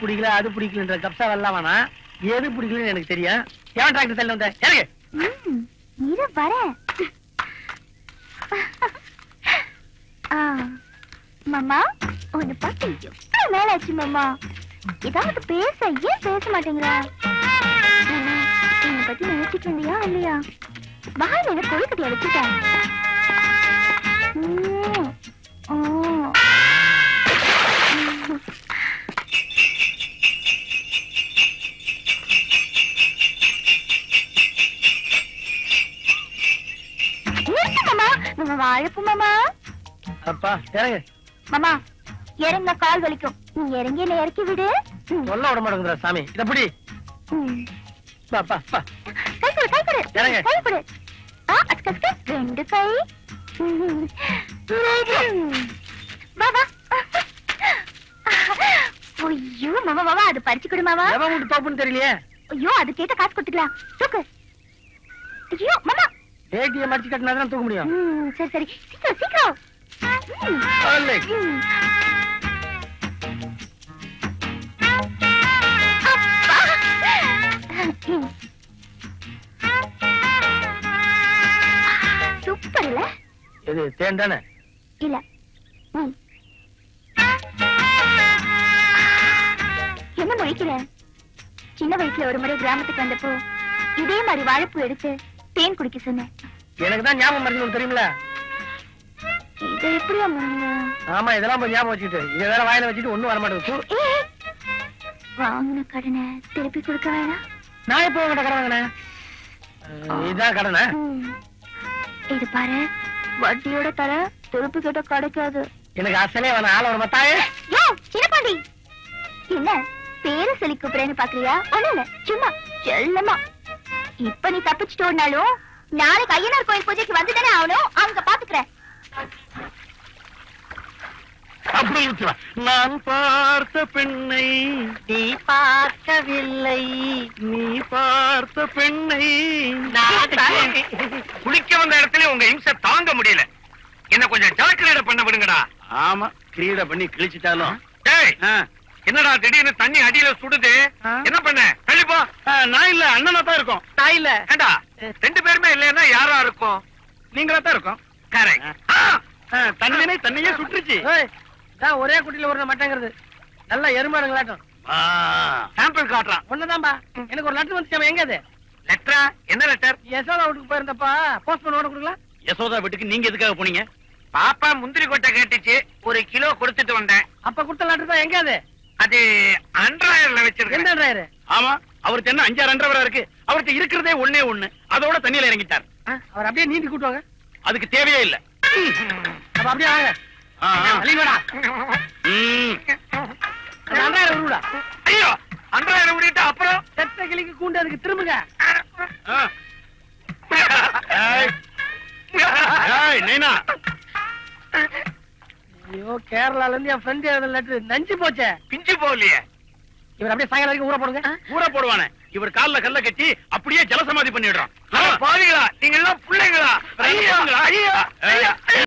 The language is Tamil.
பிடிக்கல அது பிடிக்கலன்ற கப்சா வரலாம் வேணாம் எது பிடிக்கலன்னு எனக்கு தெரியும். எவன் டிராக்டர் தள்ளி வந்த? எனக்கு இரு வர. மாமா உன்னை பார்த்து எவ்வளவு நாள் ஆச்சு மாமா? ஏதாவது பேச ஏன் பேச மாட்டேங்கிறா? என்னை பத்தி நினைச்சிட்டு இருந்தியா இல்லையா? வாயில் என்ன கொழுக்கட்டியா வச்சுட்டேன் ஓ. மாமா? அப்பா இறங்கு. மாமா இறங்க கால் வலிக்கும். நீ இறங்கி என்ன இறக்கி விடு. சொல்ல விட மாட்டேங்குதுடா சாமி. இத பிடி. பா பா பா கை கொடு கை கொடு. இறங்கு. கை கொடு. ஆ அஸ்க அஸ்க ரெண்டு கை. ம். வா வா. ஐயோ மாமா மாமா அது பறிச்சு கொடு மாமா. எவன் வீட்டு தோப்புன்னு தெரியலையே? ஐயோ அது கேட்ட காசு கொடுத்துக்கலாம். தூக்கு. ஐயோ மாமா. ஏடிஎம் அடிச்சு கட்டினா தான் தூக்க முடியும். சரி சரி. சீக்கிரம் சீக்கிரம். சூப்பர் இல்ல இது தேன் தானே? இல்ல. என்ன முழிக்கிற? சின்ன வயசுல ஒரு முறை கிராமத்துக்கு வந்தப்போ இதே மாதிரி வாழைப்பூ எடுத்து தேன் குடிக்க சொன்னேன் எனக்கு தான் ஞாபகம் மருந்து தெரியுமில இதை எப்படியா ஆமா இதெல்லாம் போய் ஞாபகம் வச்சுட்டு இதை வேற வாயில வச்சுட்டு ஒண்ணும் வர மாட்டேங்குது. வாங்கின கடனை திருப்பி கொடுக்க வேணாம். நான் எப்போ உங்ககிட்ட கடன் வாங்கினேன்? இதான் கடனா. இது பாரு வட்டியோட தர திருப்பி கேட்ட கிடைக்காது. எனக்கு அசலே வேணாம். ஆள ஒரு மத்தாயே யோ சின்னப்பாண்டி. என்ன பேரு சொல்லி கூப்பிடுறேன்னு பாக்குறியா? ஒண்ணும் இல்ல சும்மா செல்லமா. இப்ப நீ தப்பிச்சுட்டு ஓடினாலும் நாளைக்கு ஐயனார் கோயில் பூஜைக்கு வந்துதானே ஆகணும்? அவங்க பாத்துக்கிறேன். நான் பார்த்த பெண்ணை நீ பார்க்கவில்லை. நீ பார்த்த பெண்ணை குளிக்க வந்த இடத்துல உங்க இம்சை தாங்க முடியல. என்ன கொஞ்சம் ஜாக்கிரதை பண்ண விடுங்கடா. ஆமா கிரீட பண்ணி கிழிச்சிட்டாலும். என்னடா திடீர்னு தண்ணி அடியில சுடுது? என்ன பண்ண? ஆ, நான் இல்ல அண்ணனா தான் இருக்கோம். நான் இல்ல. ஏண்டா? ரெண்டு பேருமே இல்லைன்னா யாரா இருக்கும்? நீங்களா தான் இருக்கோம். கரெக்ட் ஆ, தண்ணினே தண்ணியே சுட்டுருச்சு இதான் ஒரே குட்டியில ஒரு மாட்டேங்கிறது. நல்லா எருமாடுங்களாட்டம் ஆ, சாம்பிள் காட்டுறான். ஒண்ணுதான்பா. எனக்கு ஒரு லெட்டர் வந்துச்சு எங்க அது? லெட்டரா? என்ன லெட்டர்? யசோதா வீட்டுக்கு போயிருந்தப்பா. போஸ்ட் பண்ண ஓட கொடுக்கலாம் யசோதா வீட்டுக்கு நீங்க எதுக்காக போனீங்க? பாப்பா முந்திரி கொட்டை கேட்டுச்சு. ஒரு கிலோ கொடுத்துட்டு வந்தேன். அப்ப கொடுத்த லெட்டர் தான். எங்க அது? அது எந்த வச்சிருக்கேன் ஆமா அவருக்கு என்ன அஞ்சாறு அன்றவரா இருக்கு? அவருக்கு இருக்கிறதே ஒண்ணே ஒண்ணு. அதோட தண்ணியில இறங்கிட்டார். அவர் அப்படியே நீந்தி கூட்டுவாங்க அதுக்கு தேவையே இல்ல. அப்ப அப்படியே வாங்க ஐயோ அன்றாயிரம் விட்டுட்டு அப்புறம்? செத்த கிளிக்கு கூண்டு அதுக்கு திரும்புங்க. நைனா. ஐயோ கேரளால இருந்து என் ஃப்ரெண்ட் எழுத லெட்டர் நஞ்சு போச்சே. பிஞ்சு போகலையே. இவர் அப்படியே சாயங்காலம் வரைக்கும் ஊற போடுங்க. ஊற போடுவானே. இவர் கால்ல கல்ல கட்டி அப்படியே ஜலசமாதி பண்ணிடுறான். அட பாவிகளா நீங்க எல்லாம் பிள்ளைங்களா? ஐயோ ஐயோ.